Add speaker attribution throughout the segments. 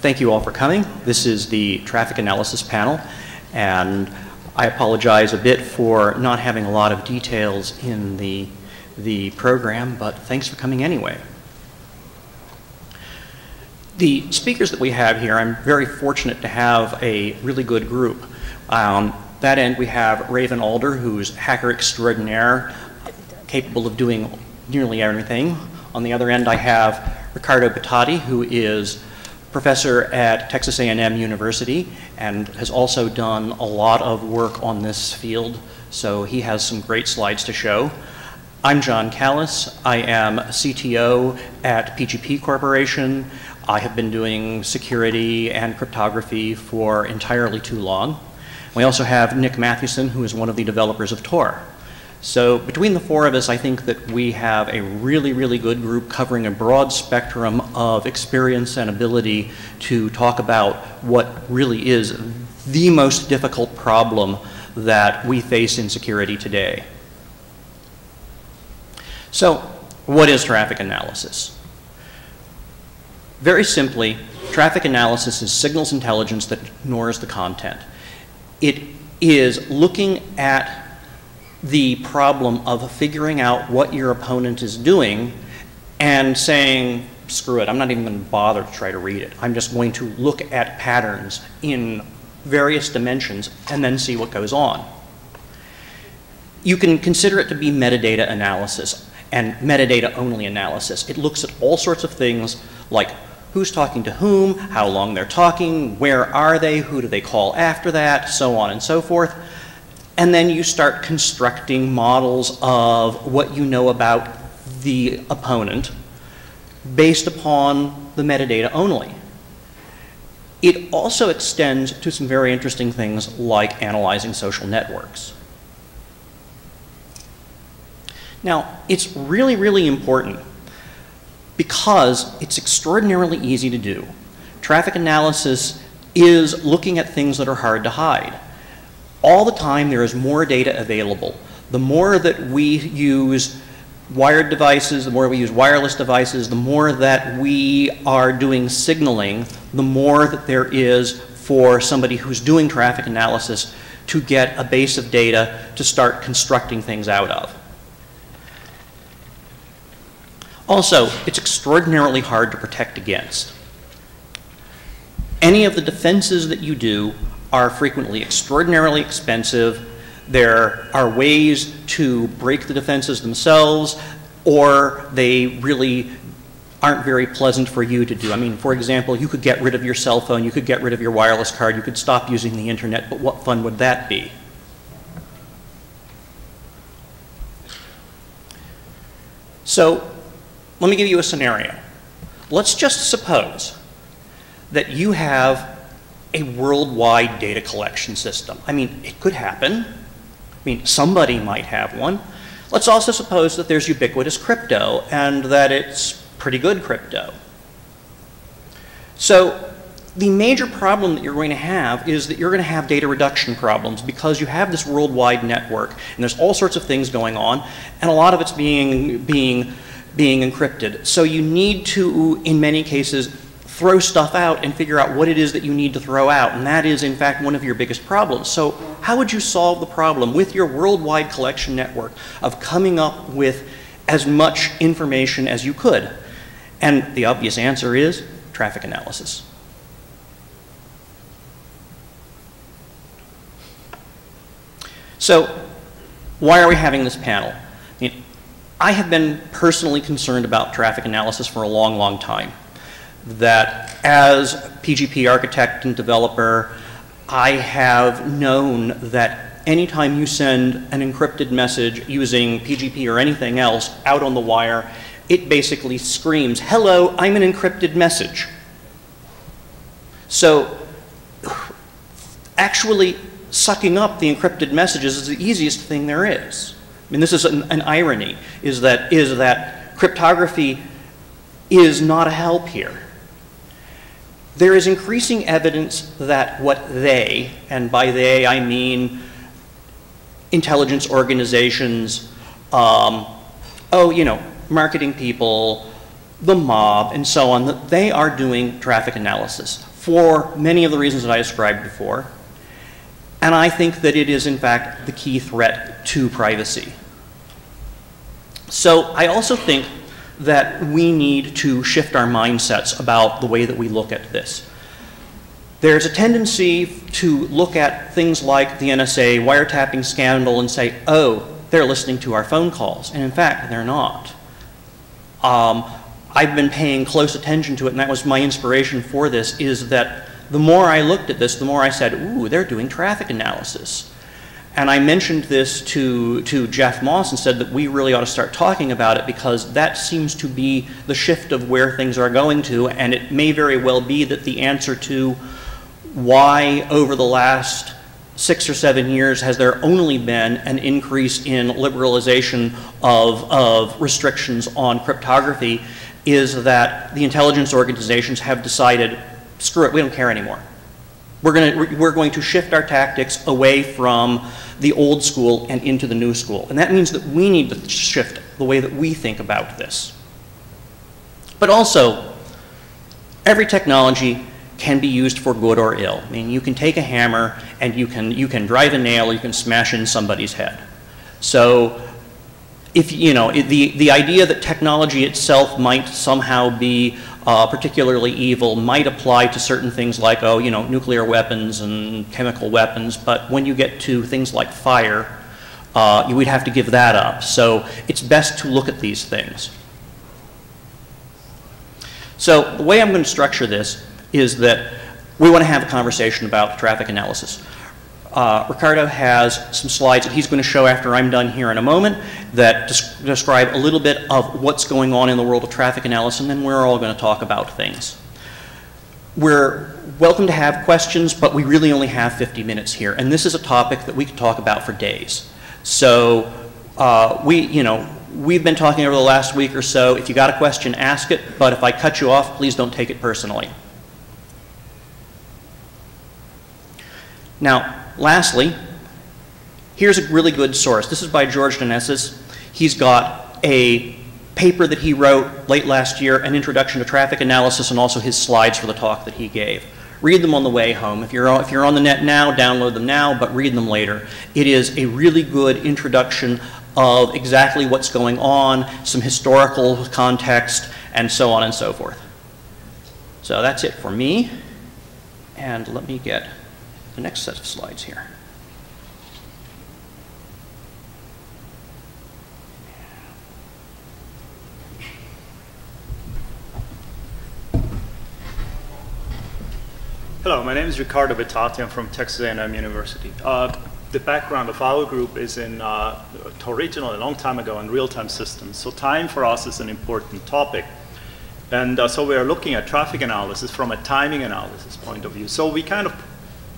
Speaker 1: thank you all for coming. This is the traffic analysis panel, and I apologize a bit for not having a lot of details in the, the program, but thanks for coming anyway. The speakers that we have here, I'm very fortunate to have a really good group. Um, that end, we have Raven Alder, who's hacker extraordinaire, capable of doing nearly everything. On the other end, I have Ricardo Bettati, who is professor at Texas A&M University and has also done a lot of work on this field, so he has some great slides to show. I'm Jon Callas. I am CTO at PGP Corporation. I have been doing security and cryptography for entirely too long. We also have Nick Mathewson, who is one of the developers of Tor. So between the four of us, I think that we have a really, really good group covering a broad spectrum of experience and ability to talk about what really is the most difficult problem that we face in security today. So what is traffic analysis? Very simply, traffic analysis is signals intelligence that ignores the content. It is looking at the problem of figuring out what your opponent is doing and saying, screw it, I'm not even going to bother to try to read it. I'm just going to look at patterns in various dimensions and then see what goes on. You can consider it to be metadata analysis and metadata only analysis. It looks at all sorts of things like who's talking to whom, how long they're talking, where are they, who do they call after that, so on and so forth. And then you start constructing models of what you know about the opponent based upon the metadata only. It also extends to some very interesting things like analyzing social networks. Now, it's really, really important because it's extraordinarily easy to do. Traffic analysis is looking at things that are hard to hide all the time there is more data available. The more that we use wired devices, the more we use wireless devices, the more that we are doing signaling, the more that there is for somebody who's doing traffic analysis to get a base of data to start constructing things out of. Also, it's extraordinarily hard to protect against. Any of the defenses that you do are frequently extraordinarily expensive. There are ways to break the defenses themselves, or they really aren't very pleasant for you to do. I mean, for example, you could get rid of your cell phone, you could get rid of your wireless card, you could stop using the internet, but what fun would that be? So, let me give you a scenario. Let's just suppose that you have a worldwide data collection system. I mean, it could happen. I mean, somebody might have one. Let's also suppose that there's ubiquitous crypto and that it's pretty good crypto. So the major problem that you're going to have is that you're going to have data reduction problems because you have this worldwide network and there's all sorts of things going on and a lot of it's being, being, being encrypted. So you need to, in many cases, throw stuff out and figure out what it is that you need to throw out. And that is, in fact, one of your biggest problems. So how would you solve the problem with your worldwide collection network of coming up with as much information as you could? And the obvious answer is traffic analysis. So why are we having this panel? I, have been personally concerned about traffic analysis for a long, long time that as PGP architect and developer, I have known that anytime you send an encrypted message using PGP or anything else out on the wire, it basically screams, hello, I'm an encrypted message. So actually sucking up the encrypted messages is the easiest thing there is. I mean, this is an, an irony, is that, is that cryptography is not a help here there is increasing evidence that what they, and by they I mean intelligence organizations, um, oh, you know, marketing people, the mob, and so on, that they are doing traffic analysis for many of the reasons that I described before. And I think that it is, in fact, the key threat to privacy. So I also think that we need to shift our mindsets about the way that we look at this. There's a tendency to look at things like the NSA wiretapping scandal and say, oh, they're listening to our phone calls. And in fact, they're not. Um, I've been paying close attention to it, and that was my inspiration for this, is that the more I looked at this, the more I said, ooh, they're doing traffic analysis. And I mentioned this to, to Jeff Moss and said that we really ought to start talking about it because that seems to be the shift of where things are going to, and it may very well be that the answer to why over the last six or seven years has there only been an increase in liberalization of, of restrictions on cryptography is that the intelligence organizations have decided screw it, we don't care anymore. We're, gonna, we're going to shift our tactics away from the old school and into the new school. And that means that we need to shift the way that we think about this. But also, every technology can be used for good or ill. I mean, you can take a hammer and you can, you can drive a nail, or you can smash in somebody's head. So if, you know, the, the idea that technology itself might somehow be uh, particularly evil might apply to certain things like, oh, you know, nuclear weapons and chemical weapons, but when you get to things like fire, uh, you would have to give that up. So it's best to look at these things. So the way I'm going to structure this is that we want to have a conversation about traffic analysis. Uh, Ricardo has some slides that he's going to show after I'm done here in a moment that des describe a little bit of what's going on in the world of traffic analysis, and then we're all going to talk about things. We're welcome to have questions, but we really only have 50 minutes here, and this is a topic that we could talk about for days. So uh, we, you know, we've been talking over the last week or so. If you got a question, ask it, but if I cut you off, please don't take it personally. Now, Lastly, here's a really good source. This is by George Danezis. He's got a paper that he wrote late last year, an introduction to traffic analysis, and also his slides for the talk that he gave. Read them on the way home. If you're, if you're on the net now, download them now, but read them later. It is a really good introduction of exactly what's going on, some historical context, and so on and so forth. So that's it for me. And let me get the next set of slides here.
Speaker 2: Hello, my name is Ricardo Bettati. I'm from Texas A&M University. Uh, the background of our group is in uh, original a long time ago in real-time systems. So time for us is an important topic. And uh, so we are looking at traffic analysis from a timing analysis point of view. So we kind of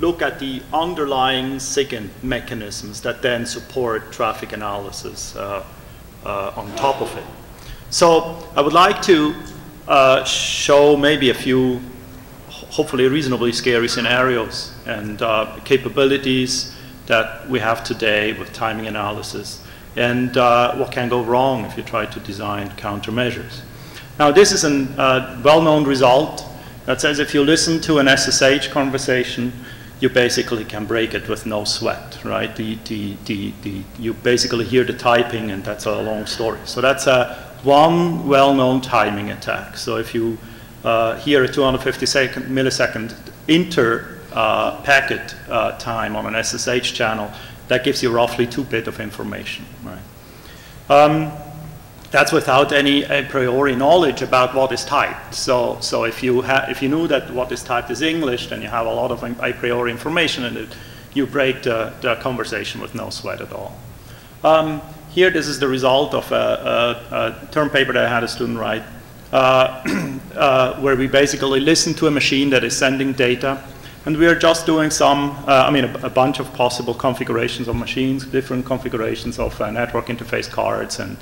Speaker 2: look at the underlying SIGINT mechanisms that then support traffic analysis uh, uh, on top of it. So I would like to uh, show maybe a few hopefully reasonably scary scenarios and uh, capabilities that we have today with timing analysis and uh, what can go wrong if you try to design countermeasures. Now this is a uh, well-known result that says if you listen to an SSH conversation you basically can break it with no sweat, right? The, the, the, the, you basically hear the typing and that's a long story. So that's a one well-known timing attack. So if you uh, hear a 250 second, millisecond inter uh, packet uh, time on an SSH channel, that gives you roughly two bit of information, right? Um, that's without any a priori knowledge about what is typed. So, so if, you if you knew that what is typed is English, then you have a lot of a priori information and it, you break the, the, conversation with no sweat at all. Um, here, this is the result of a, a, a, term paper that I had a student write, uh, uh, where we basically listen to a machine that is sending data, and we are just doing some, uh, I mean, a, a, bunch of possible configurations of machines, different configurations of uh, network interface cards and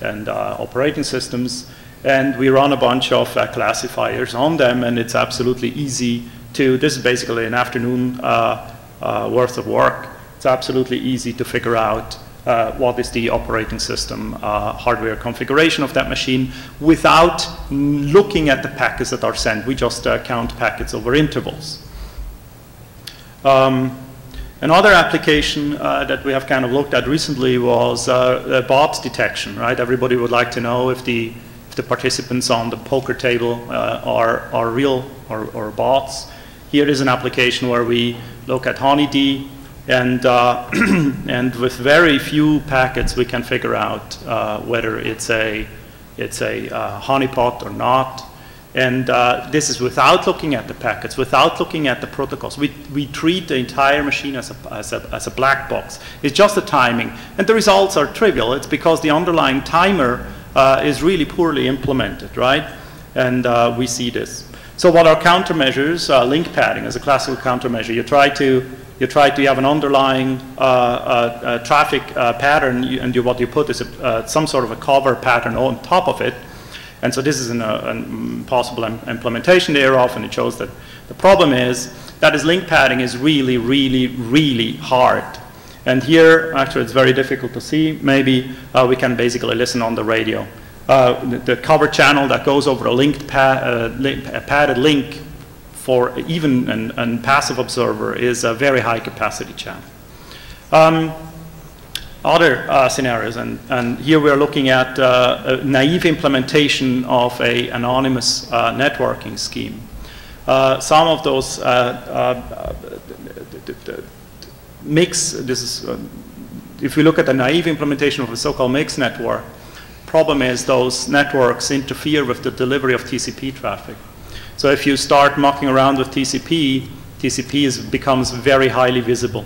Speaker 2: and uh, operating systems. And we run a bunch of uh, classifiers on them, and it's absolutely easy to, this is basically an afternoon uh, worth of work. It's absolutely easy to figure out uh, what is the operating system uh, hardware configuration of that machine without looking at the packets that are sent. We just uh, count packets over intervals. Um, another application uh, that we have kind of looked at recently was uh, bots detection, right? Everybody would like to know if the, if the participants on the poker table uh, are, are real or, or bots. Here is an application where we look at HoneyD, and, uh, and with very few packets, we can figure out uh, whether it's a, it's a uh, honeypot or not. And uh, this is without looking at the packets, without looking at the protocols. We, we treat the entire machine as a, as, a, as a black box. It's just the timing. And the results are trivial. It's because the underlying timer uh, is really poorly implemented, right? And uh, we see this. So what are countermeasures? Uh, link padding is a classical countermeasure. You try to you try to have an underlying uh, uh, uh traffic uh, pattern, and you, what you put is a, uh, some sort of a cover pattern on top of it. And so this is an, a possible Im implementation thereof, and it shows that the problem is that is link padding is really, really, really hard. And here, actually, it's very difficult to see. Maybe we can basically listen on the radio. Uh, the, the, cover channel that goes over a linked pa uh, li a padded link for even an, an, passive observer is a very high capacity channel. Um, other uh, scenarios, and, and, here we're looking at uh, a naive implementation of a anonymous uh, networking scheme. Uh, some of those mix, this is, if we look at the naive implementation of a so-called mixed network, problem is those networks interfere with the delivery of TCP traffic. So if you start mucking around with TCP, TCP is, becomes very highly visible.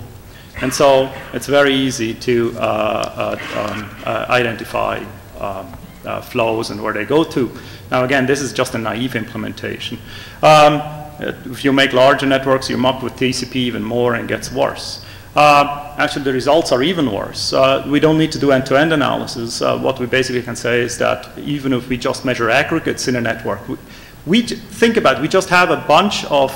Speaker 2: And so it's very easy to uh, uh, um, uh, identify um, uh, flows and where they go to. Now again, this is just a naive implementation. Um, if you make larger networks, you muck with TCP even more and gets worse. Uh, actually, the results are even worse. Uh, we don't need to do end-to-end -end analysis. Uh, what we basically can say is that even if we just measure aggregates in a network, we, we think about it, we just have a bunch of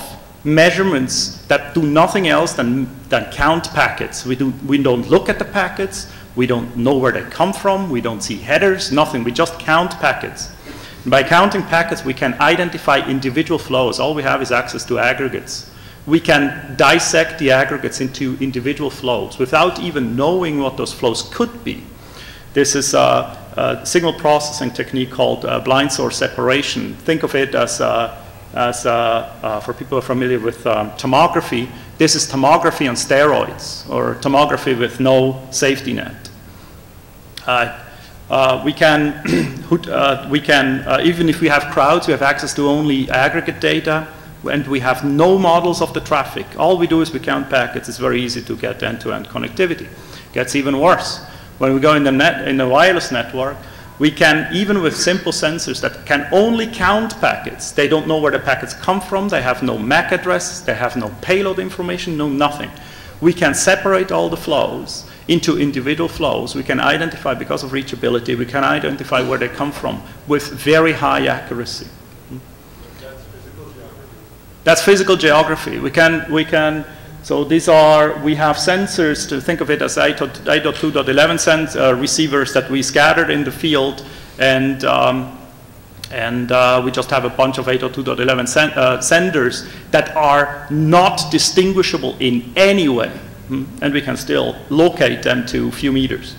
Speaker 2: measurements that do nothing else than, than count packets. We, do, we don't look at the packets, we don't know where they come from, we don't see headers, nothing. We just count packets. by counting packets, we can identify individual flows. All we have is access to aggregates we can dissect the aggregates into individual flows without even knowing what those flows could be. This is a, a signal processing technique called uh, blind source separation. Think of it as, uh, as uh, uh for people familiar with um, tomography, this is tomography on steroids or tomography with no safety net. Uh, uh, we can, we can even if we have crowds, we have access to only aggregate data and we have no models of the traffic. All we do is we count packets. It's very easy to get end-to-end -end connectivity. Gets even worse. When we go in the, net, in the wireless network, we can, even with simple sensors that can only count packets, they don't know where the packets come from, they have no MAC address, they have no payload information, no nothing. We can separate all the flows into individual flows. We can identify, because of reachability, we can identify where they come from with very high accuracy. That's physical geography. We can, we can, so these are, we have sensors to think of it as 802.11 uh, receivers that we scattered in the field and um, and uh, we just have a bunch of 802.11 sen uh, senders that are not distinguishable in any way. Hmm? And we can still locate them to a few meters.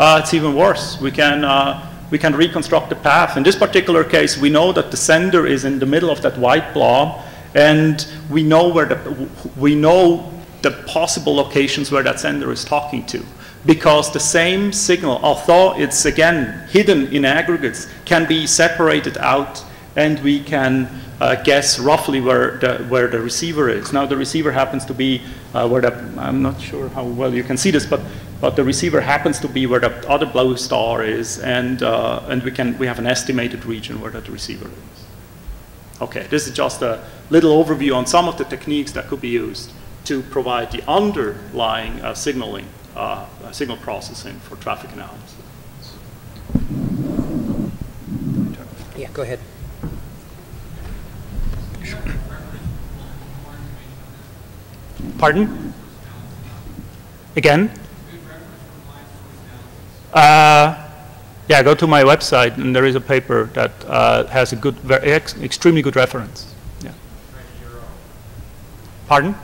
Speaker 2: Uh, it's even worse. We can, uh, we can reconstruct the path. In this particular case, we know that the sender is in the middle of that white blob, and we know where the, we know the possible locations where that sender is talking to because the same signal, although it's again hidden in aggregates, can be separated out and we can uh, guess roughly where the, where the receiver is. Now the receiver happens to be uh, where the, I'm not sure how well you can see this, but, but the receiver happens to be where the other blue star is and, uh, and we, can, we have an estimated region where that receiver is. Okay, this is just a little overview on some of the techniques that could be used to provide the underlying uh, signaling, uh, uh, signal processing for traffic analysis.
Speaker 3: Yeah, go ahead.
Speaker 2: Pardon? Again? Uh, yeah, go to my website, and there is a paper that uh, has a good, very, ex extremely good reference. Yeah. Pardon?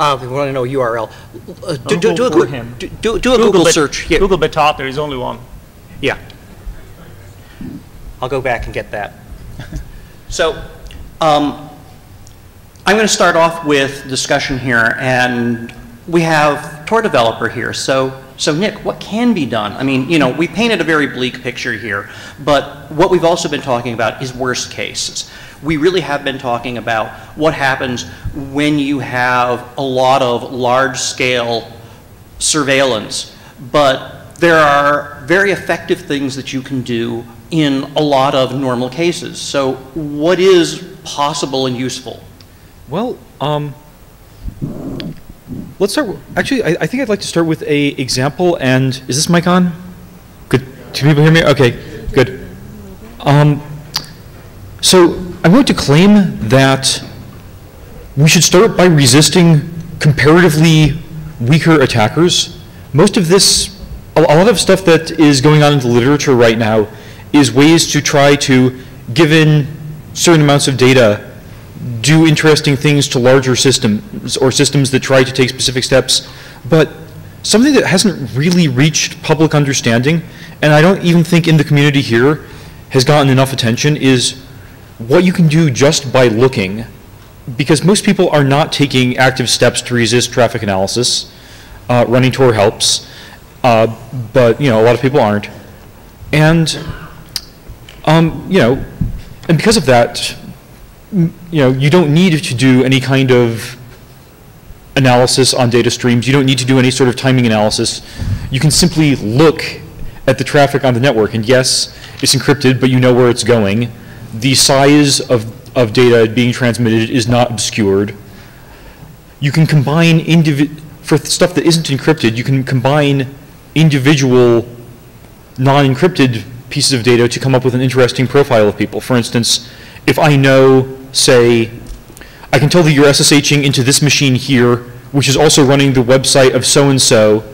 Speaker 1: Uh, we want to know URL. Uh, do, do,
Speaker 2: Google
Speaker 1: do a,
Speaker 2: for
Speaker 1: Goo-
Speaker 2: him.
Speaker 1: do, do do a Google
Speaker 2: bit-
Speaker 1: search. Yeah,
Speaker 2: Google Bettati, there is only one.
Speaker 1: yeah. I'll go back and get that. So, um, I'm going to start off with discussion here, and we have Tor developer here. So, so Nick, what can be done? I mean, you know, we painted a very bleak picture here, but what we've also been talking about is worst cases. We really have been talking about what happens when you have a lot of large-scale surveillance, but there are very effective things that you can do in a lot of normal cases. So what is possible and useful?
Speaker 4: Well, um, let's start. Actually, I, I think I'd like to start with a example. And is this mic on? Good. Two people hear me? Okay. Good. Um, so I'm going to claim that we should start by resisting comparatively weaker attackers. Most of this, a a lot of stuff that is going on in the literature right now is ways to try to, given certain amounts of data, do interesting things to larger systems or systems that try to take specific steps. But something that hasn't really reached public understanding, and I don't even think in the community here has gotten enough attention, is what you can do just by looking. Because most people are not taking active steps to resist traffic analysis. Uh, running Tor helps, uh, but you know a lot of people aren't. And um, you know, and because of that, you know, you don't need to do any kind of analysis on data streams. You don't need to do any sort of timing analysis. You can simply look at the traffic on the network, and yes, it's encrypted, but you know where it's going. The size of, of data being transmitted is not obscured. You can combine for stuff that isn't encrypted, you can combine individual non-encrypted pieces of data to come up with an interesting profile of people. For instance, if I know, say, I can tell that you're SSHing into this machine here, which is also running the website of so-and-so,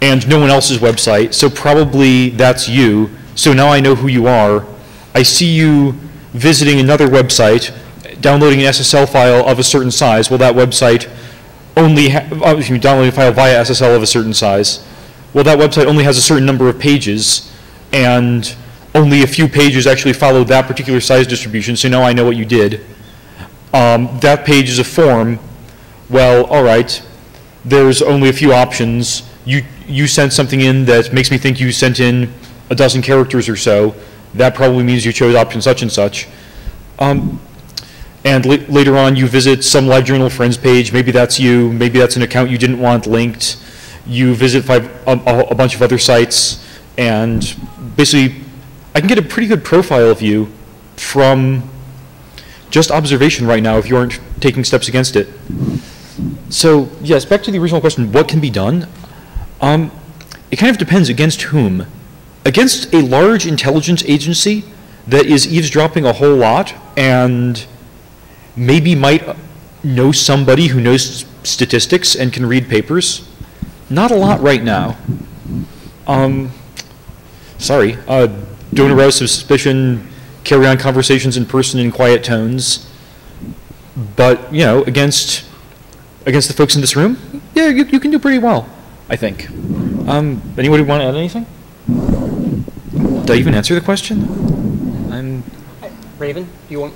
Speaker 4: and no one else's website, so probably that's you. So now I know who you are. I see you visiting another website, downloading an SSL file of a certain size. Well, that website only, uh, excuse me, downloading a file via SSL of a certain size. Well, that website only has a certain number of pages, and only a few pages actually follow that particular size distribution, so now I know what you did. Um, that page is a form. Well, all right, there's only a few options. You, you sent something in that makes me think you sent in a dozen characters or so. That probably means you chose option such and such. Um, and la- later on, you visit some LiveJournal friends page. Maybe that's you. Maybe that's an account you didn't want linked. You visit five, a, a- a bunch of other sites, and basically, I can get a pretty good profile of you from just observation right now if you aren't taking steps against it. So, yes, back to the original question, what can be done? Um, it kind of depends against whom. Against a large intelligence agency that is eavesdropping a whole lot and maybe might know somebody who knows statistics and can read papers, not a lot right now. Um, sorry, uh, don't arouse suspicion, carry on conversations in person in quiet tones. But, you know, against, against the folks in this room, yeah, you, you can do pretty well, I think. Um, anybody want to add anything? Did I even answer the question? I'm,
Speaker 3: Raven, do you want?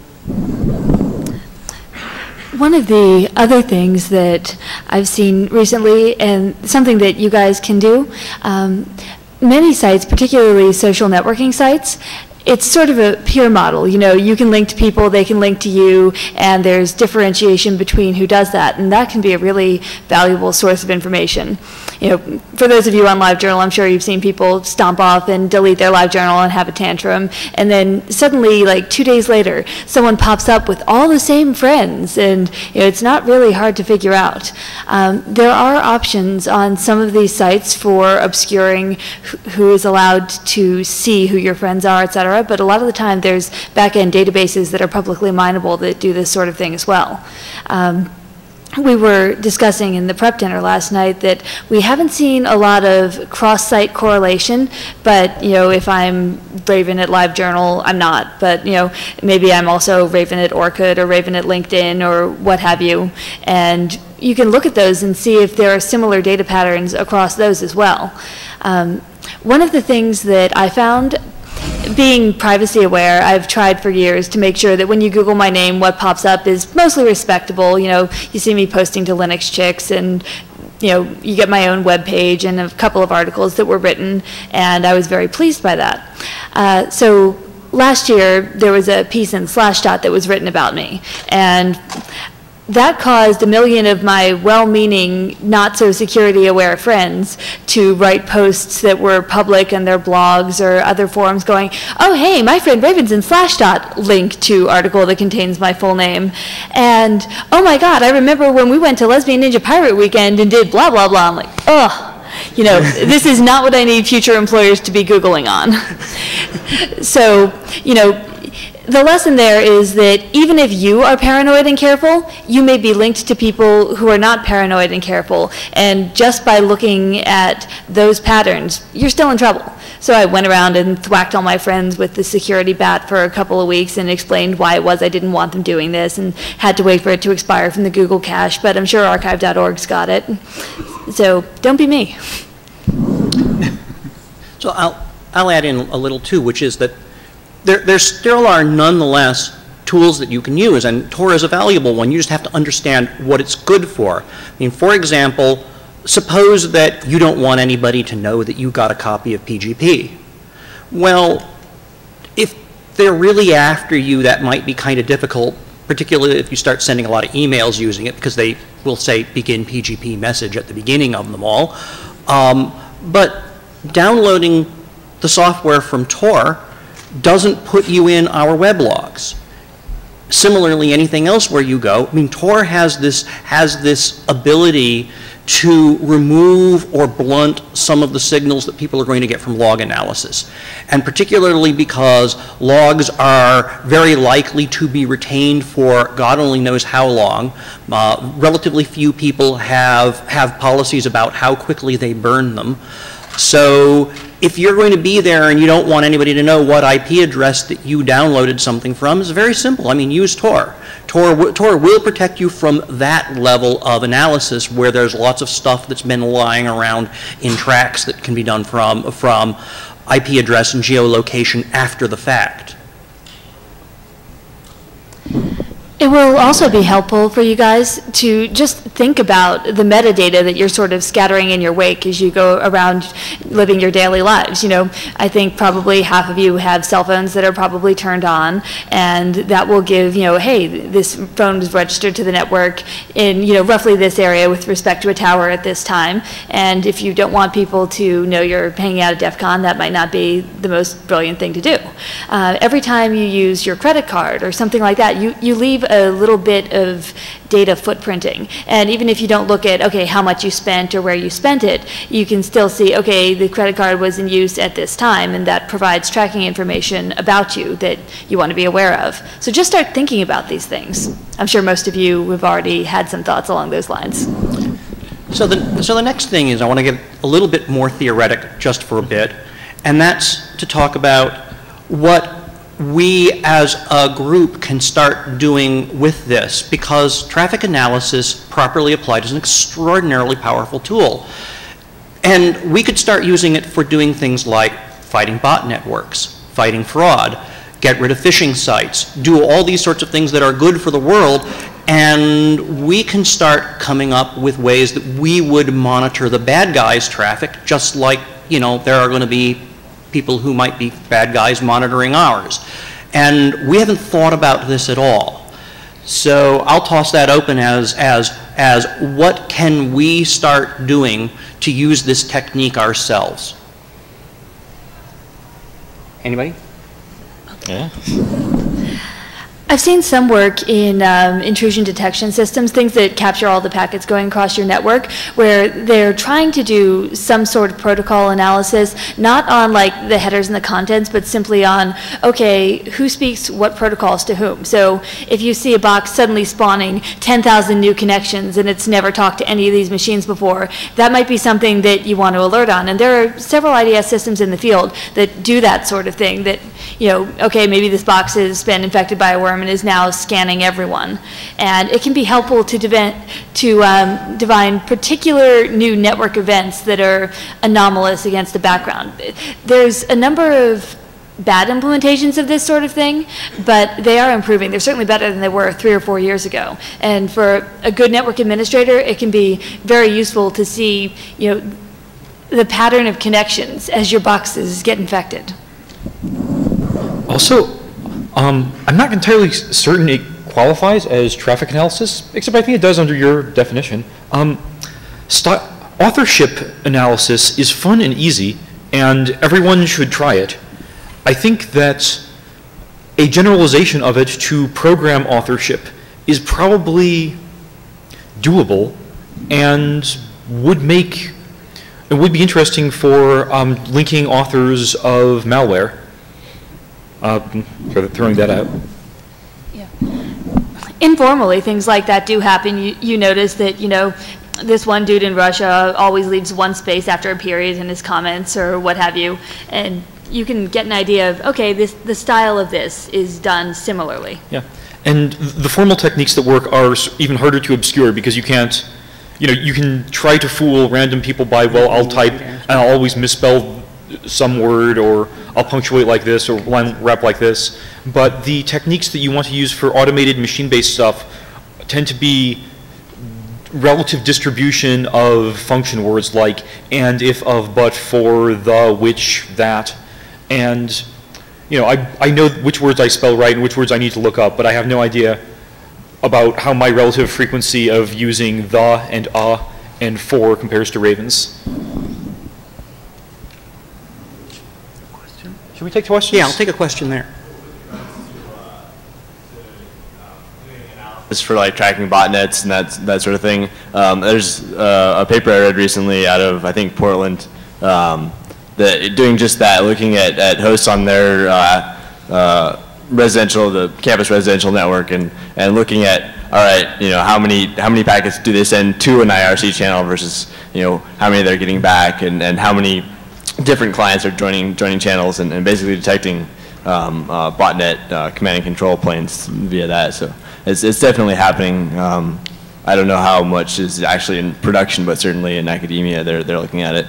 Speaker 5: One of the other things that I've seen recently, and something that you guys can do, um, many sites, particularly social networking sites, it's sort of a peer model. You know, you can link to people, they can link to you, and there's differentiation between who does that, and that can be a really valuable source of information. You know, for those of you on LiveJournal, I'm sure you've seen people stomp off and delete their LiveJournal and have a tantrum, and then suddenly, like two days later, someone pops up with all the same friends, and you know, it's not really hard to figure out. Um, there are options on some of these sites for obscuring who is allowed to see who your friends are, et cetera, but a lot of the time there's back-end databases that are publicly mineable that do this sort of thing as well. Um, we were discussing in the prep dinner last night that we haven't seen a lot of cross-site correlation, but, you know, if I'm Raven at LiveJournal, I'm not, but, you know, maybe I'm also Raven at Orkut or Raven at LinkedIn or what have you, and you can look at those and see if there are similar data patterns across those as well. Um, one of the things that I found being privacy aware, I've tried for years to make sure that when you Google my name, what pops up is mostly respectable. You know, you see me posting to LinuxChix and you know, you get my own web page and a couple of articles that were written, and I was very pleased by that. Uh, so last year, there was a piece in Slashdot that was written about me, and that caused a million of my well-meaning, not-so-security-aware friends to write posts that were public in their blogs or other forums going, oh, hey, my friend Raven's in Slashdot, link to article that contains my full name. And, oh my God, I remember when we went to Lesbian Ninja Pirate Weekend and did blah, blah, blah. I'm like, ugh. You know, this is not what I need future employers to be Googling on. so, you know, the lesson there is that even if you are paranoid and careful, you may be linked to people who are not paranoid and careful. And just by looking at those patterns, you're still in trouble. So I went around and thwacked all my friends with the security bat for a couple of weeks and explained why it was I didn't want them doing this and had to wait for it to expire from the Google cache, but I'm sure archive.org's got it. So don't be me.
Speaker 1: So I'll, I'll add in a little too, which is that there, there still are nonetheless tools that you can use, and Tor is a valuable one. You just have to understand what it's good for. I mean, for example, suppose that you don't want anybody to know that you got a copy of PGP. Well, if they're really after you, that might be kind of difficult, particularly if you start sending a lot of emails using it, because they will say begin PGP message at the beginning of them all. Um, but downloading the software from Tor doesn't put you in our weblogs. Similarly, anything else where you go, I mean, Tor has this, has this ability to remove or blunt some of the signals that people are going to get from log analysis. And particularly because logs are very likely to be retained for God only knows how long. Uh, relatively few people have, have policies about how quickly they burn them. So if you're going to be there and you don't want anybody to know what IP address that you downloaded something from, it's very simple. I mean, use Tor. Tor, Tor will protect you from that level of analysis where there's lots of stuff that's been lying around in tracks that can be done from, from IP address and geolocation after the fact.
Speaker 5: It will also be helpful for you guys to just think about the metadata that you're sort of scattering in your wake as you go around living your daily lives. You know, I think probably half of you have cell phones that are probably turned on, and that will give, you know, hey, this phone is registered to the network in, you know, roughly this area with respect to a tower at this time. And if you don't want people to know you're hanging out at DEF CON, that might not be the most brilliant thing to do. Uh, every time you use your credit card or something like that, you, you leave a little bit of data footprinting. And even if you don't look at, okay, how much you spent or where you spent it, you can still see, okay, the credit card was in use at this time, and that provides tracking information about you that you want to be aware of. So just start thinking about these things. I'm sure most of you have already had some thoughts along those lines.
Speaker 1: So the, so the next thing is I want to get a little bit more theoretic just for a bit, and that's to talk about what we as a group can start doing with this because traffic analysis properly applied is an extraordinarily powerful tool. And we could start using it for doing things like fighting bot networks, fighting fraud, get rid of phishing sites, do all these sorts of things that are good for the world, and we can start coming up with ways that we would monitor the bad guys' traffic, just like, you know, there are going to be people who might be bad guys monitoring ours. And we haven't thought about this at all. So I'll toss that open as, as, as what can we start doing to use this technique ourselves? Anybody?
Speaker 4: Yeah.
Speaker 5: I've seen some work in um, intrusion detection systems, things that capture all the packets going across your network, where they're trying to do some sort of protocol analysis, not on like the headers and the contents, but simply on, okay, who speaks what protocols to whom. So if you see a box suddenly spawning 10,000 new connections and it's never talked to any of these machines before, that might be something that you want to alert on. And there are several IDS systems in the field that do that sort of thing, that, you know, okay, maybe this box has been infected by a worm is now scanning everyone. And it can be helpful to, to um, divine particular new network events that are anomalous against the background. There's a number of bad implementations of this sort of thing, but they are improving. They're certainly better than they were three or four years ago. And for a good network administrator, it can be very useful to see, you know, the pattern of connections as your boxes get infected.
Speaker 4: Also, um, I'm not entirely certain it qualifies as traffic analysis, except I think it does under your definition. Um, authorship analysis is fun and easy, and everyone should try it. I think that a generalization of it to program authorship is probably doable and would make it would be interesting for um, linking authors of malware. Uh, throw- throwing that out. Yeah.
Speaker 5: Informally, things like that do happen. You, you notice that, you know, this one dude in Russia always leaves one space after a period in his comments or what have you. And you can get an idea of, okay, this, the style of this is done similarly.
Speaker 4: Yeah, and the formal techniques that work are even harder to obscure because you can't, you know, you can try to fool random people by, well, I'll type and I'll always misspell some word or I'll punctuate like this or line wrap like this. But the techniques that you want to use for automated machine-based stuff tend to be relative distribution of function words like and, if, of, but, for, the, which, that, and you know, I, I know which words I spell right and which words I need to look up, but I have no idea about how my relative frequency of using the and uh and for compares to Raven's. Should we take questions?
Speaker 1: Yeah, I'll take a question there.
Speaker 6: It's for like tracking botnets and that that sort of thing. Um, there's uh, a paper I read recently out of I think Portland um, that doing just that, looking at, at hosts on their uh, uh, residential, the campus residential network, and and looking at all right, you know how many how many packets do they send to an IRC channel versus you know how many they're getting back, and, and how many different clients are joining joining channels, and, and basically detecting um, uh, botnet uh, command and control planes via that. So it's, it's definitely happening. Um, I don't know how much is actually in production, but certainly in academia, they're, they're looking at it.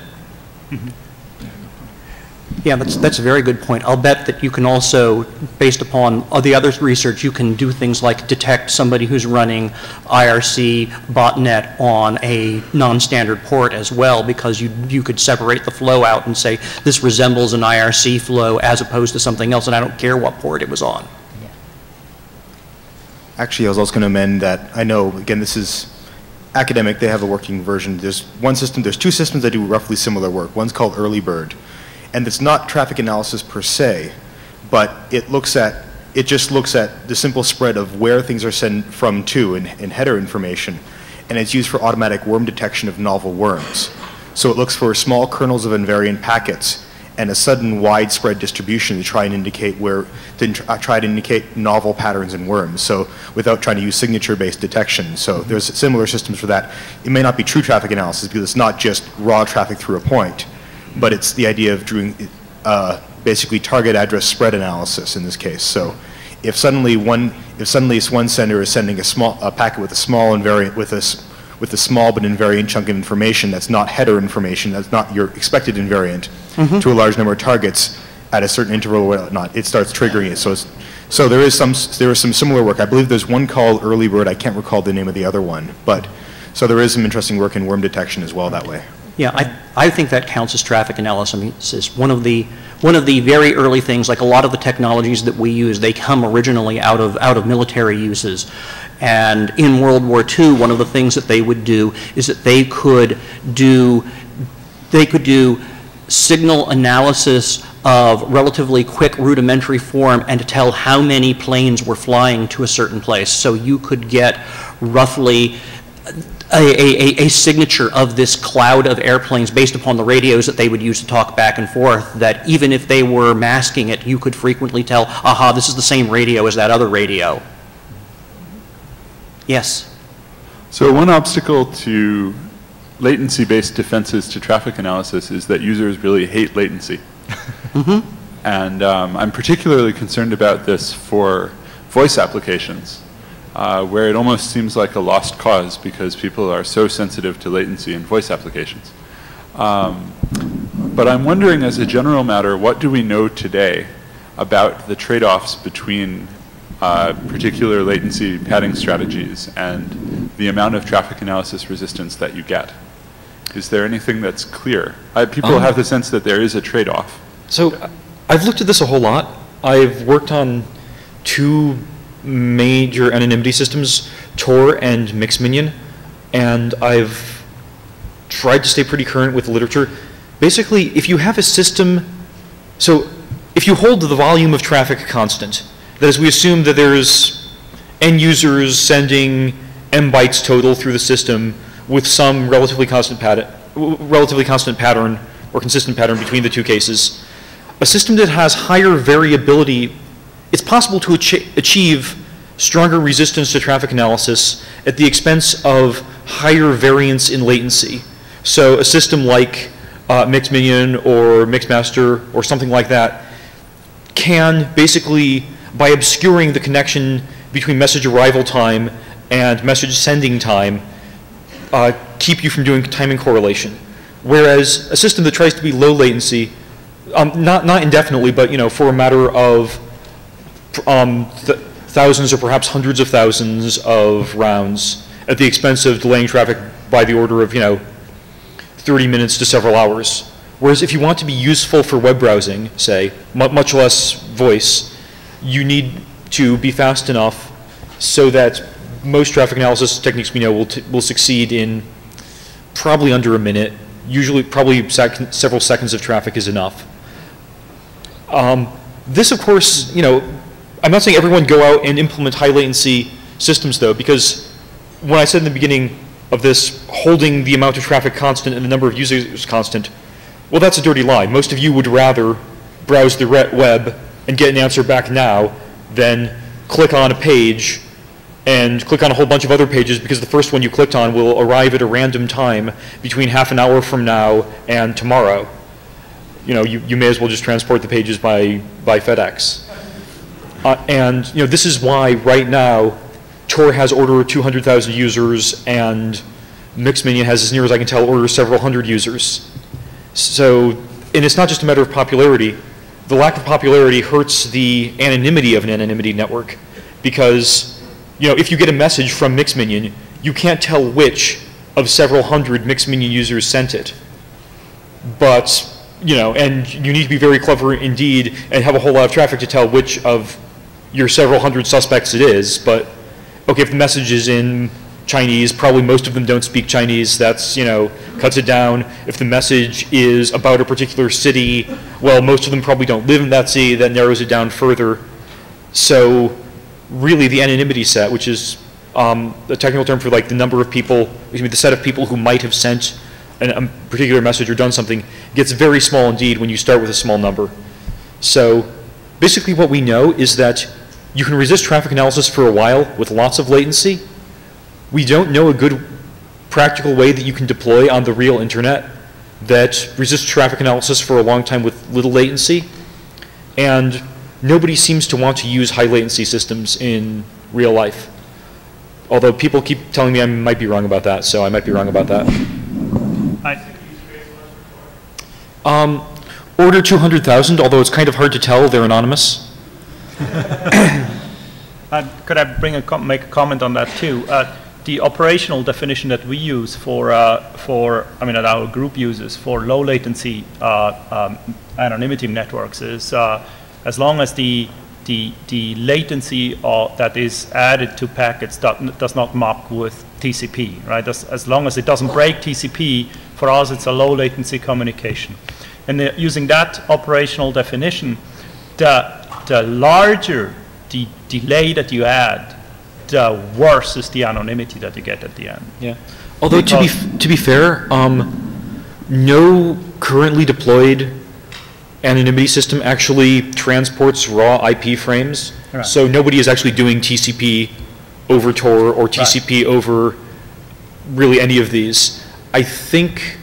Speaker 1: Yeah, that's, that's a very good point. I'll bet that you can also, based upon all the other research, you can do things like detect somebody who's running IRC botnet on a non-standard port as well, because you, you could separate the flow out and say, this resembles an IRC flow as opposed to something else, and I don't care what port it was on.
Speaker 7: Actually, I was also going to amend that, I know, again, this is academic, they have a working version. There's one system, there's two systems that do roughly similar work. One's called Early Bird, and it's not traffic analysis per se, but it looks at, it just looks at the simple spread of where things are sent from to in, in header information, and it's used for automatic worm detection of novel worms. So it looks for small kernels of invariant packets and a sudden widespread distribution to try and indicate where, to uh, try to indicate novel patterns in worms. So without trying to use signature-based detection. So there's similar systems for that. It may not be true traffic analysis because it's not just raw traffic through a point, but it's the idea of doing uh, basically target address spread analysis in this case. So if suddenly one, if suddenly one sender is sending a small, a packet with a small invariant, with a, with a small but invariant chunk of information that's not header information, that's not your expected invariant, to a large number of targets at a certain interval or whatnot, it starts triggering it. So it's, so there is some, there is some similar work. I believe there's one called Early Bird, I can't recall the name of the other one, but, so there is some interesting work in worm detection as well that way.
Speaker 1: Yeah, I, I think that counts as traffic analysis. One of the, one of the very early things, like a lot of the technologies that we use, they come originally out of, out of military uses. And in World War II, one of the things that they would do is that they could do, they could do signal analysis of relatively quick rudimentary form and to tell how many planes were flying to a certain place. So you could get roughly a, a, a signature of this cloud of airplanes based upon the radios that they would use to talk back and forth, that even if they were masking it, you could frequently tell, aha, this is the same radio as that other radio. Yes?
Speaker 8: So one obstacle to latency-based defenses to traffic analysis is that users really hate latency. And um, I'm particularly concerned about this for voice applications, uh, where it almost seems like a lost cause because people are so sensitive to latency in voice applications. Um, but I'm wondering, as a general matter, what do we know today about the trade-offs between uh, particular latency padding strategies and the amount of traffic analysis resistance that you get? Is there anything that's clear? I, people
Speaker 4: Um,
Speaker 8: have the sense that there is a trade-off.
Speaker 4: So I've looked at this a whole lot. I've worked on two major anonymity systems, Tor and Mixminion, and I've tried to stay pretty current with literature. Basically, if you have a system, so if you hold the volume of traffic constant, that is, we assume that there's end users sending m bytes total through the system with some relatively constant pattern, relatively constant pattern or consistent pattern between the two cases. A system that has higher variability, it's possible to achi- achieve stronger resistance to traffic analysis at the expense of higher variance in latency. So a system like uh, Mixminion or Mixmaster or something like that can basically, by obscuring the connection between message arrival time and message sending time, uh, keep you from doing timing correlation. Whereas a system that tries to be low latency, um, not, not indefinitely, but you know, for a matter of um, th- thousands or perhaps hundreds of thousands of rounds at the expense of delaying traffic by the order of, you know, 30 minutes to several hours. Whereas if you want to be useful for web browsing, say, mu- much less voice, you need to be fast enough so that most traffic analysis techniques we know will, will succeed in probably under a minute. Usually, probably sec- several seconds of traffic is enough. Um, this, of course, you know, I'm not saying everyone go out and implement high latency systems, though, because when I said in the beginning of this, holding the amount of traffic constant and the number of users constant, well, that's a dirty lie. Most of you would rather browse the web and get an answer back now than click on a page and click on a whole bunch of other pages because the first one you clicked on will arrive at a random time between half an hour from now and tomorrow. You know, you, you may as well just transport the pages by, by FedEx. Uh, and, you know, this is why right now Tor has order 200,000 users and Mixminion has, as near as I can tell, order several hundred users. So, and it's not just a matter of popularity. The lack of popularity hurts the anonymity of an anonymity network because, you know, if you get a message from Mixminion, you can't tell which of several hundred Mixminion users sent it. But, you know, and you need to be very clever indeed and have a whole lot of traffic to tell which of your several hundred suspects it is. But, okay, if the message is in Chinese, probably most of them don't speak Chinese, that's, you know, cuts it down. If the message is about a particular city, well, most of them probably don't live in that city, that narrows it down further. So, really, the anonymity set, which is um, the technical term for like the number of people, excuse me, the set of people who might have sent an, a particular message or done something, gets very small indeed when you start with a small number. So, basically, what we know is that you can resist traffic analysis for a while with lots of latency. We don't know a good practical way that you can deploy on the real internet that resists traffic analysis for a long time with little latency. And nobody seems to want to use high latency systems in real life. Although people keep telling me I might be wrong about that, so I might be wrong about that.
Speaker 2: I,
Speaker 4: Um, order 200,000, although it's kind of hard to tell, they're anonymous.
Speaker 2: Could I bring a, make a comment on that too? Uh, The operational definition that we use for, uh, for, I mean, that our group uses for low latency uh, um, anonymity networks is uh, as long as the, the, the latency that is added to packets do- does not mop with TCP, right? As, as long as it doesn't break TCP, for us, it's a low latency communication. And the, using that operational definition, the, the larger the delay that you add, the worse is the anonymity that you get at the end.
Speaker 4: Yeah. Although to be, f- to be fair, um, no currently deployed anonymity system actually transports raw IP frames.
Speaker 2: Right.
Speaker 4: So nobody is actually doing TCP over Tor or TCP over really any of these. I think,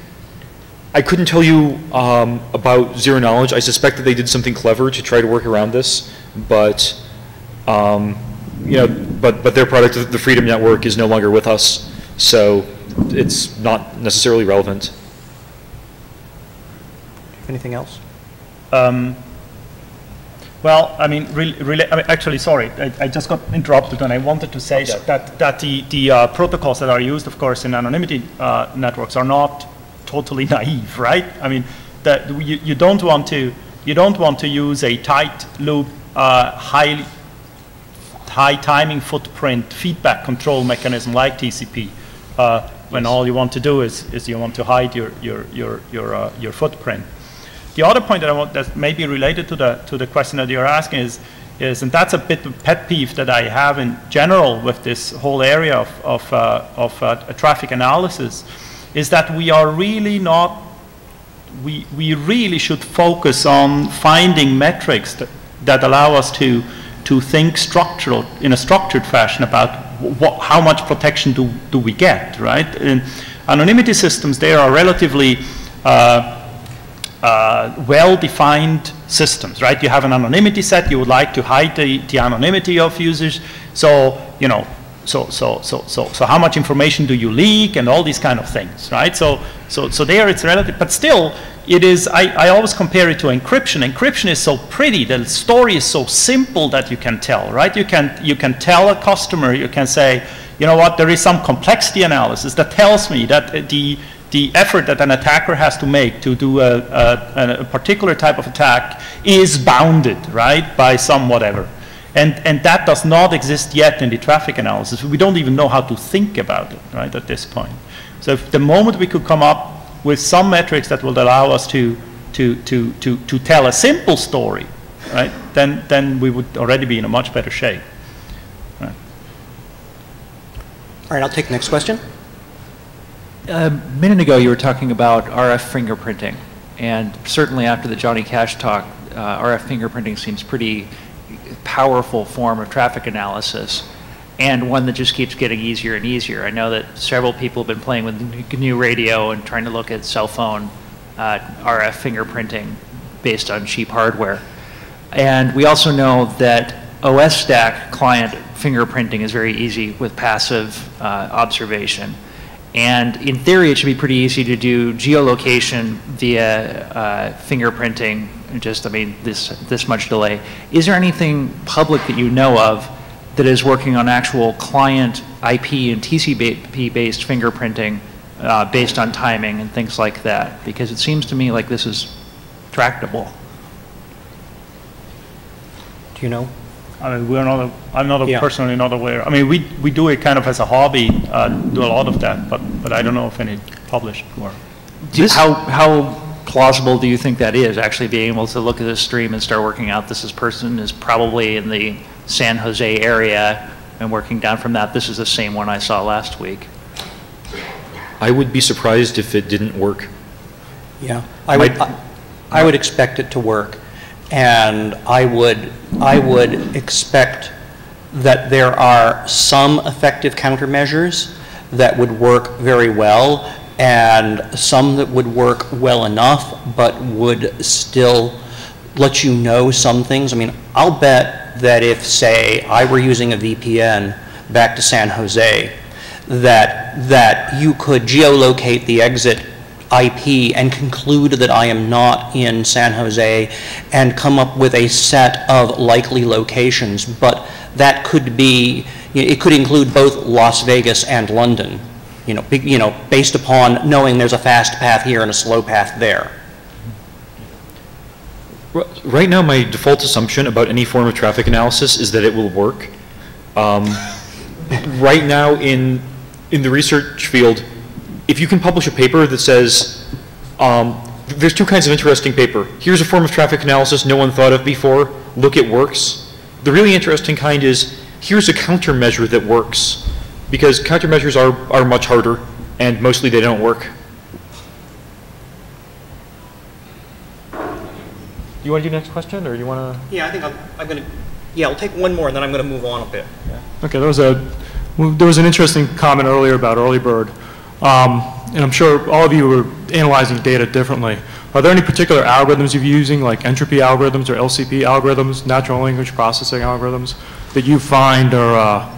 Speaker 4: I couldn't tell you um, about Zero Knowledge. I suspect that they did something clever to try to work around this, but, um, you know, but, but their product, the Freedom Network, is no longer with us, so it's not necessarily relevant.
Speaker 1: Anything else?
Speaker 2: Um, well, I mean, really, really, I mean, actually, sorry, I, I just got interrupted, and I wanted to say that that, that the the uh, protocols that are used, of course, in anonymity uh, networks are not totally naive, right? I mean, that you, you don't want to you don't want to use a tight loop, uh, high high timing footprint feedback control mechanism like TCP. Uh, when all you want to do is, is you want to hide your your your your, uh, your footprint. The other point that I want that may be related to the to the question that you're asking is is and that's a bit of a pet peeve that I have in general with this whole area of of, uh, of uh, traffic analysis is that we are really not we we really should focus on finding metrics that, that allow us to to think structural in a structured fashion about what, how much protection do, do we get, right? In anonymity systems, they are relatively uh, uh, well-defined systems, right? You have an anonymity set, you would like to hide the, the anonymity of users, so, you know, so, so, so, so, so how much information do you leak and all these kind of things, right? So, so, so there it's relative, but still, it is, I, I always compare it to encryption. Encryption is so pretty, the story is so simple that you can tell, right? You can, you can tell a customer, you can say, you know what, there is some complexity analysis that tells me that the, the effort that an attacker has to make to do a, a, a particular type of attack is bounded, right, by some whatever. And, and that does not exist yet in the traffic analysis. We don't even know how to think about it, right, at this point. So if the moment we could come up with some metrics that will allow us to, to, to, to, to tell a simple story, right, then, then we would already be in a much better shape. Right.
Speaker 1: All right, I'll take the next question.
Speaker 9: A minute ago, you were talking about RF fingerprinting, and certainly after the Johnny Cache talk, uh, RF fingerprinting seems pretty powerful form of traffic analysis, and one that just keeps getting easier and easier. I know that several people have been playing with GNU Radio and trying to look at cell phone uh, RF fingerprinting based on cheap hardware. And we also know that OS stack client fingerprinting is very easy with passive uh, observation. And in theory, it should be pretty easy to do geolocation via uh, fingerprinting, just, I mean, this, this much delay. Is there anything public that you know of that is working on actual client IP and TCP-based fingerprinting uh, based on timing and things like that? Because it seems to me like this is tractable.
Speaker 1: Do you know?
Speaker 2: I mean, we're not, a, I'm not a
Speaker 1: Yeah.
Speaker 2: personally not aware. I mean, we, we do it kind of as a hobby, uh, do a lot of that, but, but I don't know if any published work.
Speaker 9: Do- How, how plausible do you think that is, actually being able to look at this stream and start working out this is person is probably in the San Jose area and working down from that, this is the same one I saw last week?
Speaker 4: I would be surprised if it didn't work.
Speaker 1: Yeah, I would, I- I would expect it to work, and I would, I would expect that there are some effective countermeasures that would work very well, and some that would work well enough, but would still let you know some things. I mean, I'll bet that if, say, I were using a VPN back to San Jose, that, that you could geolocate the exit IP and conclude that I am not in San Jose and come up with a set of likely locations, but that could be, it could include both Las Vegas and London, you know, be- you know, based upon knowing there's a fast path here and a slow path there.
Speaker 4: Right now, my default assumption about any form of traffic analysis is that it will work. Um, Right now, in, in the research field, if you can publish a paper that says, um, there's two kinds of interesting paper. Here's a form of traffic analysis no one thought of before. Look, it works. The really interesting kind is here's a countermeasure that works. Because countermeasures are, are much harder, and mostly they don't work. Do you want to do next question, or do you want to?
Speaker 1: Yeah, I think I'm, I'm going to, yeah, I'll take one more, and then I'm going to move on a bit. Yeah.
Speaker 10: Okay, there was a, well, there was an interesting comment earlier about early bird. Um, and I'm sure all of you are analyzing data differently. Are there any particular algorithms you're using, like entropy algorithms or LCP algorithms, natural language processing algorithms, that you find are uh,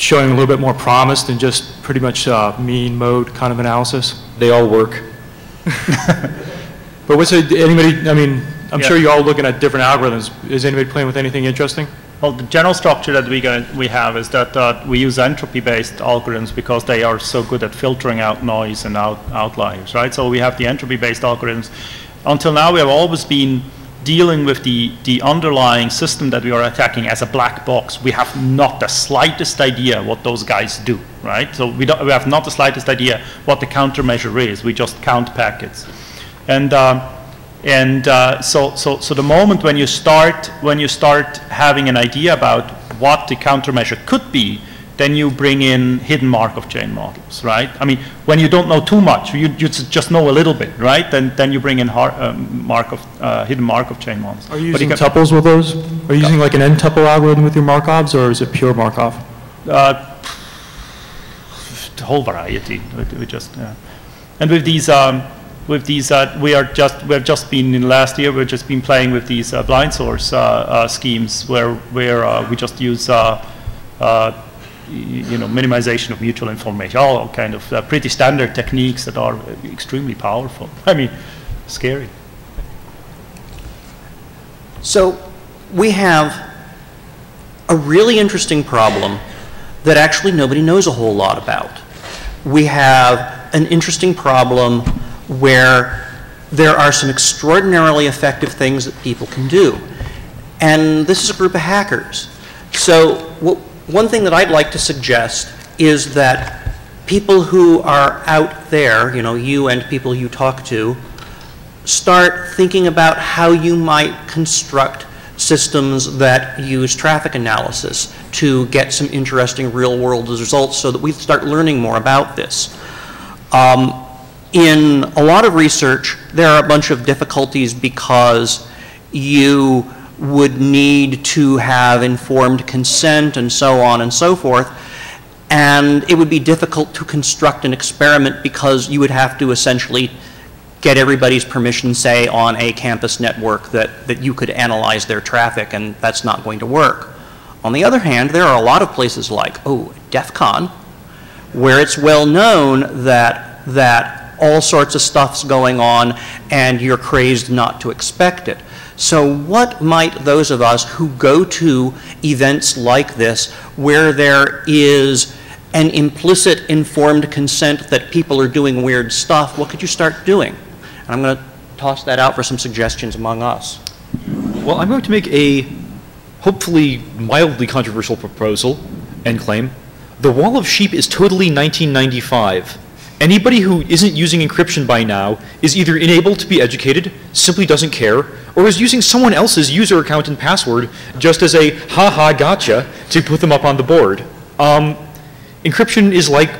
Speaker 10: showing a little bit more promise than just pretty much uh, mean mode kind of analysis?
Speaker 4: They all work.
Speaker 10: But what's it, anybody, I mean, I'm
Speaker 2: Yeah.
Speaker 10: sure you're all looking at different algorithms. Is anybody playing with anything interesting?
Speaker 2: Well, the general structure that we, going we have is that uh, we use entropy-based algorithms because they are so good at filtering out noise and out, outliers, right? So we have the entropy-based algorithms. Until now, we have always been dealing with the, the underlying system that we are attacking as a black box. We have not the slightest idea what those guys do, right? So we, don't, we have not the slightest idea what the countermeasure is. We just count packets. And um, and uh, so, so, so the moment when you start when you start having an idea about what the countermeasure could be, then you bring in hidden Markov chain models, right? I mean, when you don't know too much, you, you just know a little bit, right? Then then you bring in har- um, Markov uh, hidden Markov chain models.
Speaker 10: Are you using tuples with those? Are you using like an n-tuple algorithm with your Markovs, or is it pure Markov?
Speaker 2: uh, the whole variety. We, just yeah. and with these um, with these uh, we are just we've just been in last year we've just been playing with these uh, blind source uh, uh, schemes where where uh, we just use uh, uh, you know minimization of mutual information all kind of uh, pretty standard techniques that are extremely powerful. I mean, scary.
Speaker 1: So we have a really interesting problem that actually nobody knows a whole lot about. We have an interesting problem where there are some extraordinarily effective things that people can do. And this is a group of hackers. So wh- one thing that I'd like to suggest is that people who are out there, you know, you and people you talk to, start thinking about how you might construct systems that use traffic analysis to get some interesting real-world results so that we start learning more about this. Um, in a lot of research, there are a bunch of difficulties because you would need to have informed consent and so on and so forth. And it would be difficult to construct an experiment because you would have to essentially get everybody's permission, say, on a campus network that, that you could analyze their traffic, and that's not going to work. On the other hand, there are a lot of places like, oh, DEF CON, where it's well known that, that all sorts of stuff's going on and you're crazed not to expect it. So what might those of us who go to events like this where there is an implicit informed consent that people are doing weird stuff, what could you start doing? And I'm going to toss that out for some suggestions among us.
Speaker 4: Well, I'm going to make a hopefully mildly controversial proposal and claim. The Wall of Sheep is totally 1995. Anybody who isn't using encryption by now is either unable to be educated, simply doesn't care, or is using someone else's user account and password just as a ha-ha gotcha to put them up on the board. Um, encryption is like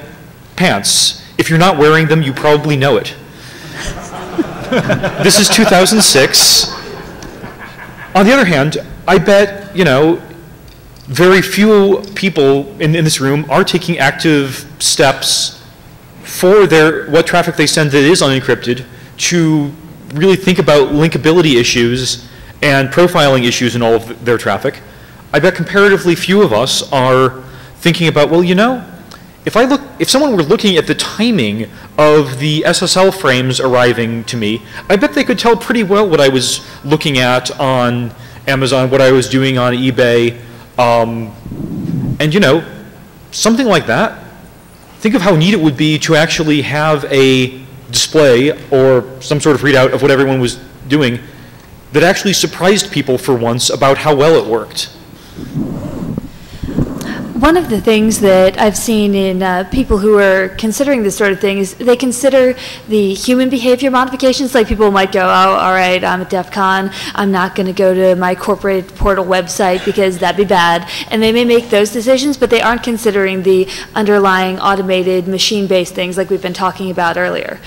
Speaker 4: pants. If you're not wearing them, you probably know it. this is 2006. On the other hand, I bet, you know, very few people in, in this room are taking active steps for their, what traffic they send that is unencrypted to really think about linkability issues and profiling issues in all of their traffic. I bet comparatively few of us are thinking about, well, you know, if I look, if someone were looking at the timing of the SSL frames arriving to me, I bet they could tell pretty well what I was looking at on Amazon, what I was doing on eBay, um, and you know, something like that. Think of how neat it would be to actually have a display or some sort of readout of what everyone was doing that actually surprised people for once about how well it worked.
Speaker 5: One of the things that I've seen in uh, people who are considering this sort of thing is they consider the human behavior modifications. Like people might go, oh, all right, I'm at DEF CON, I'm not going to go to my corporate portal website because that'd be bad. And they may make those decisions, but they aren't considering the underlying automated machine-based things like we've been talking about earlier.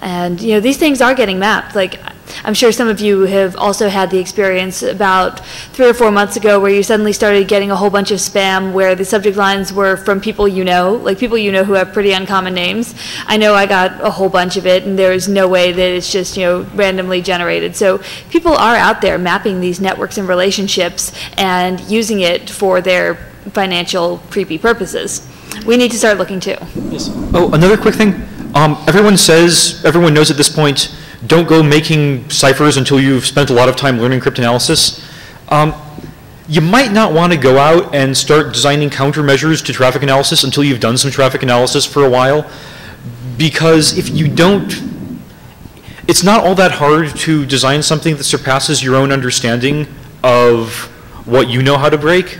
Speaker 5: And, you know, these things are getting mapped. Like, I'm sure some of you have also had the experience about three or four months ago where you suddenly started getting a whole bunch of spam where the subject lines were from people you know, like people you know who have pretty uncommon names. I know I got a whole bunch of it, and there's no way that it's just, you know, randomly generated. So people are out there mapping these networks and relationships and using it for their financial creepy purposes. We need to start looking too.
Speaker 4: Oh, another quick thing. Um, everyone says, everyone knows at this point, don't go making ciphers until you've spent a lot of time learning cryptanalysis. Um, you might not want to go out and start designing countermeasures to traffic analysis until you've done some traffic analysis for a while, because if you don't, it's not all that hard to design something that surpasses your own understanding of what you know how to break,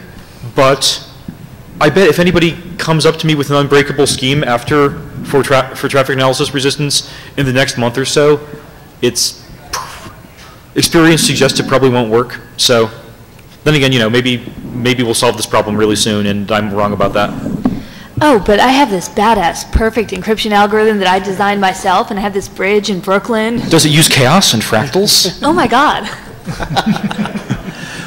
Speaker 4: but I bet if anybody comes up to me with an unbreakable scheme after for, tra for traffic analysis resistance in the next month or so, it's experience suggests it probably won't work. So then again, you know, maybe maybe we'll solve this problem really soon, and I'm wrong about that.
Speaker 5: Oh, but I have this badass perfect encryption algorithm that I designed myself, and I have this bridge in Brooklyn.
Speaker 4: Does it use chaos and fractals?
Speaker 5: oh my God.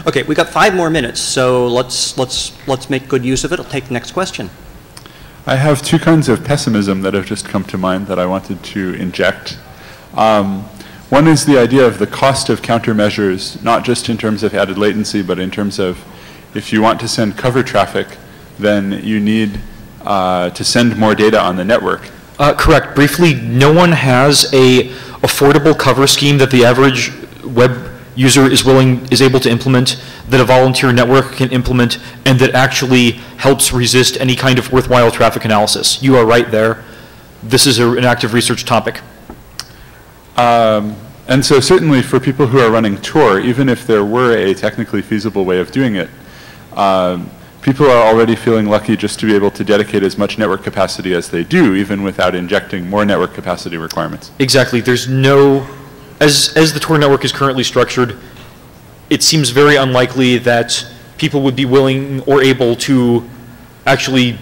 Speaker 1: Okay, we got five more minutes, so let's, let's, let's make good use of it. I'll take the next question.
Speaker 8: I have two kinds of pessimism that have just come to mind that I wanted to inject. Um, one is the idea of the cost of countermeasures, not just in terms of added latency, but in terms of if you want to send cover traffic, then you need uh, to send more data on the network.
Speaker 4: Uh, correct. Briefly, no one has a affordable cover scheme that the average web user is willing, is able to implement, that a volunteer network can implement, and that actually helps resist any kind of worthwhile traffic analysis. You are right there. This is a, an active research topic.
Speaker 8: Um, and so certainly for people who are running Tor, even if there were a technically feasible way of doing it, um, people are already feeling lucky just to be able to dedicate as much network capacity as they do, even without injecting more network capacity requirements.
Speaker 4: Exactly. There's no as, as the Tor network is currently structured, it seems very unlikely that people would be willing or able to actually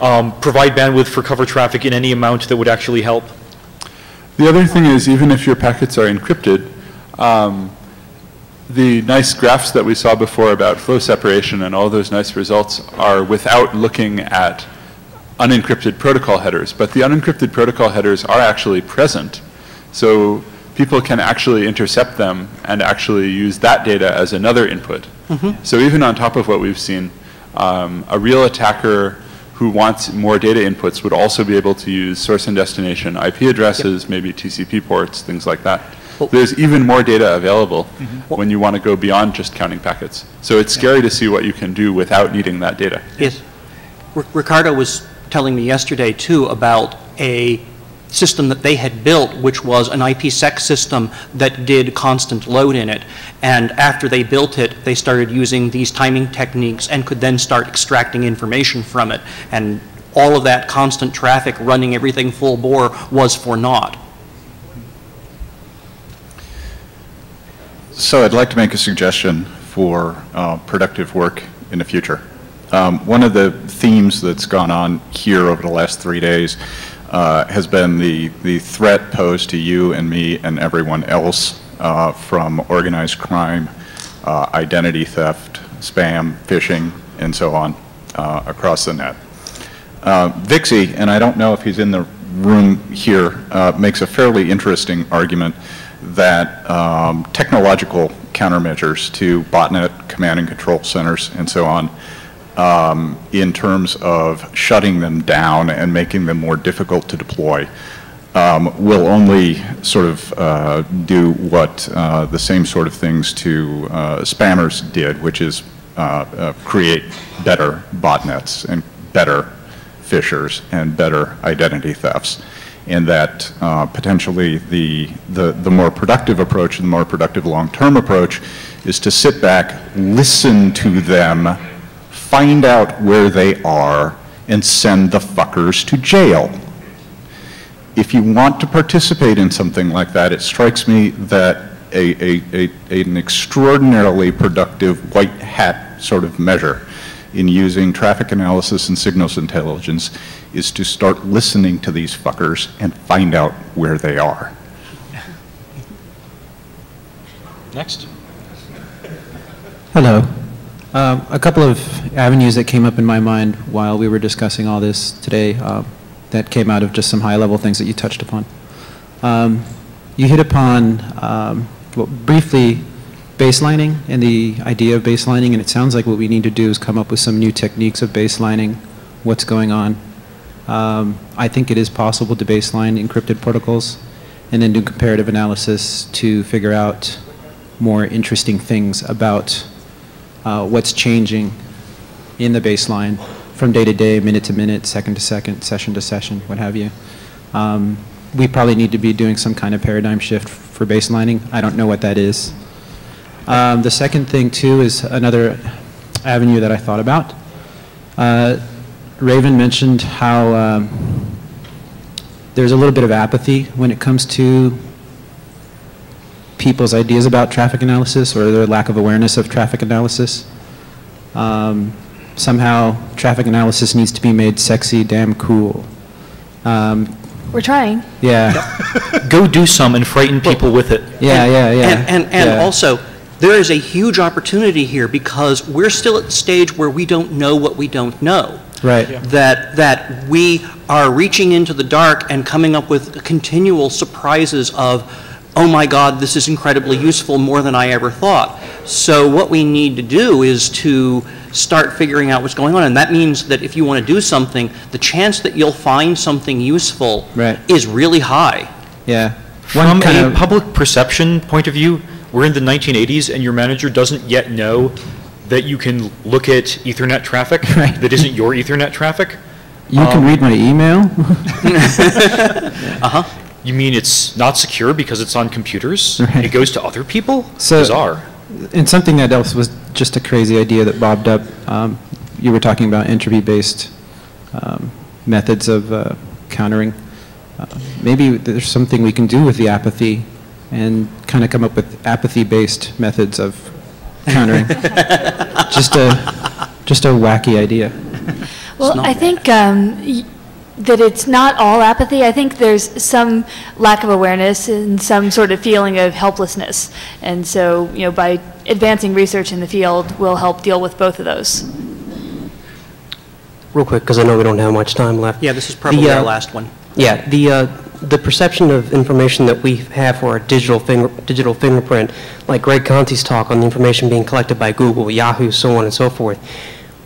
Speaker 4: um, provide bandwidth for cover traffic in any amount that would actually help.
Speaker 8: The other thing is, even if your packets are encrypted, um, the nice graphs that we saw before about flow separation and all those nice results are without looking at unencrypted protocol headers. But the unencrypted protocol headers are actually present. So people can actually intercept them and actually use that data as another input. Mm -hmm. So even on top of what we've seen, um, a real attacker who wants more data inputs would also be able to use source and destination IP addresses, yep. maybe TCP ports, things like that. Well, There's even more data available mm -hmm. when you want to go beyond just counting packets. So it's scary to see what you can do without needing that data.
Speaker 1: Yes. R Ricardo was telling me yesterday, too, about a system that they had built, which was an IPsec system that did constant load in it. And after they built it, they started using these timing techniques and could then start extracting information from it. And all of that constant traffic running everything full bore was for naught.
Speaker 11: So I'd like to make a suggestion for uh, productive work in the future. Um, one of the themes that's gone on here over the last three days uh, has been the, the threat posed to you and me and everyone else uh, from organized crime, uh, identity theft, spam, phishing, and so on uh, across the net. Uh, Vixie, and I don't know if he's in the room here, uh, makes a fairly interesting argument that um, technological countermeasures to botnet command and control centers and so on um, in terms of shutting them down and making them more difficult to deploy um, will only sort of uh, do what uh, the same sort of things to uh, spammers did, which is uh, uh, create better botnets and better phishers and better identity thefts. And that uh, potentially the, the, the more productive approach, the more productive long-term approach is to sit back, listen to them, find out where they are, and send the fuckers to jail. If you want to participate in something like that, it strikes me that a, a, a, an extraordinarily productive white hat sort of measure in using traffic analysis and signals intelligence is to start listening to these fuckers and find out where they are.
Speaker 4: Next.
Speaker 12: Hello. Um, a couple of avenues that came up in my mind while we were discussing all this today uh, that came out of just some high-level things that you touched upon. Um, you hit upon, um, well, briefly, baselining and the idea of baselining, and it sounds like what we need to do is come up with some new techniques of baselining what's going on. Um, I think it is possible to baseline encrypted protocols and then do comparative analysis to figure out more interesting things about uh, what's changing in the baseline from day to day, minute to minute, second to second, session to session, what have you. Um, we probably need to be doing some kind of paradigm shift for baselining. I don't know what that is. Um, the second thing, too, is another avenue that I thought about. Uh, Raven mentioned how um, there's a little bit of apathy when it comes to people's ideas about traffic analysis or their lack of awareness of traffic analysis. Um, somehow, traffic analysis needs to be made sexy, damn cool. Um,
Speaker 5: We're trying.
Speaker 12: yeah.
Speaker 4: Go do some and frighten people with it.
Speaker 12: Yeah, yeah, yeah.
Speaker 1: And, and, and
Speaker 12: yeah.
Speaker 1: also, there is a huge opportunity here because we're still at the stage where we don't know what we don't know.
Speaker 12: Right.
Speaker 1: That, that we are reaching into the dark and coming up with continual surprises of, oh my God, this is incredibly useful, more than I ever thought. So what we need to do is to start figuring out what's going on. And that means that if you want to do something, the chance that you'll find something useful
Speaker 12: Right.
Speaker 1: is really high.
Speaker 12: Yeah.
Speaker 4: From
Speaker 12: kind
Speaker 4: a
Speaker 12: of-
Speaker 4: public perception point of view, we're in the 1980s and your manager doesn't yet know that you can look at Ethernet traffic
Speaker 12: Right.
Speaker 4: that isn't your Ethernet traffic.
Speaker 12: You can read my email?
Speaker 1: Uh-huh.
Speaker 4: You mean it's not secure because it's on computers?
Speaker 12: Right.
Speaker 4: It goes to other people?
Speaker 12: So-
Speaker 4: Bizarre.
Speaker 12: And something that else was just a crazy idea that bobbed up. Um, you were talking about entropy-based um, methods of uh, countering. Uh, maybe there's something we can do with the apathy and kind of come up with apathy-based methods of countering. just a just a wacky idea.
Speaker 5: Well,
Speaker 1: not
Speaker 5: I think um, y- that it's not all apathy. I think there's some lack of awareness and some sort of feeling of helplessness. And so, you know, by advancing research in the field, we'll help deal with both of those.
Speaker 3: Real quick, because I know we don't have much time left.
Speaker 1: Yeah, this is probably
Speaker 3: The, uh,
Speaker 1: our last one.
Speaker 3: Yeah, the, uh, the perception of information that we have for our digital finger, digital fingerprint, like Greg Conti's talk on the information being collected by Google, Yahoo, so on and so forth,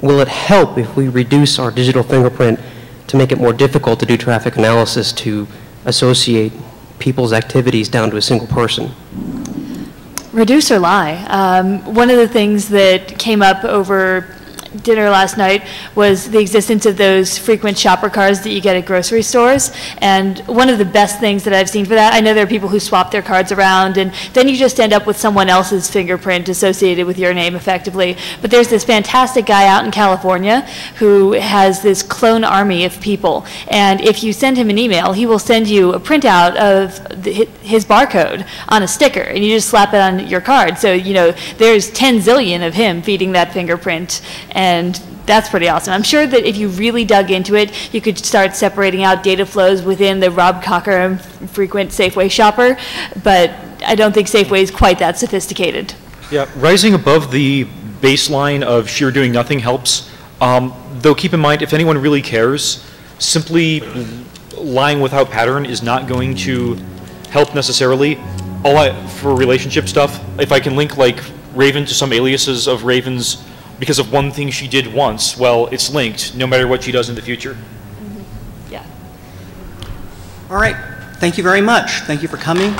Speaker 3: will it help if we reduce our digital fingerprint to make it more difficult to do traffic analysis to associate people's activities down to a single person?
Speaker 5: Reduce or lie. Um, one of the things that came up over dinner last night was the existence of those frequent shopper cards that you get at grocery stores. And one of the best things that I've seen for that, I know there are people who swap their cards around, and then you just end up with someone else's fingerprint associated with your name effectively. But there's this fantastic guy out in California who has this clone army of people. And if you send him an email, he will send you a printout of the, his barcode on a sticker, and you just slap it on your card. So, you know, there's 10 zillion of him feeding that fingerprint, and that's pretty awesome. I'm sure that if you really dug into it, you could start separating out data flows within the Rob Cocker frequent Safeway shopper, but I don't think Safeway is quite that sophisticated.
Speaker 4: Yeah, rising above the baseline of sheer doing nothing helps. Um, though keep in mind, if anyone really cares, simply lying without pattern is not going to help necessarily. All I, for relationship stuff, if I can link like Raven to some aliases of Raven's because of one thing she did once, well, it's linked no matter what she does in the future. Mm-hmm.
Speaker 5: Yeah.
Speaker 1: All right. Thank you very much. Thank you for coming.